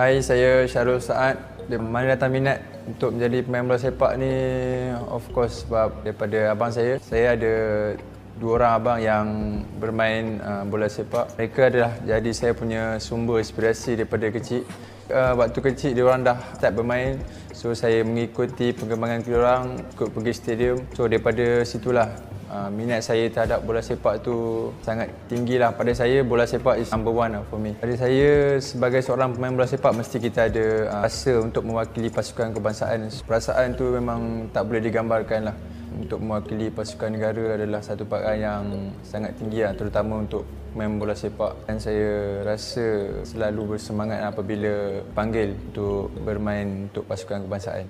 Hai, saya Syarul Saad. Di mana datang minat untuk menjadi pemain bola sepak ni of course sebab daripada abang saya. Saya ada dua orang abang yang bermain uh, bola sepak. Mereka adalah jadi saya punya sumber inspirasi daripada kecil. Uh, waktu kecil dia orang dah start bermain so saya mengikuti perkembangan dia orang ikut pergi stadium. So daripada situlah Uh, minat saya terhadap bola sepak tu sangat tinggi lah. Pada saya bola sepak is number one lah for me. Pada saya sebagai seorang pemain bola sepak mesti kita ada uh, rasa untuk mewakili pasukan kebangsaan. Perasaan tu memang tak boleh digambarkan lah. Untuk mewakili pasukan negara adalah satu perkara yang sangat tinggi lah terutama untuk main bola sepak dan saya rasa selalu bersemangat apabila panggil untuk bermain untuk pasukan kebangsaan.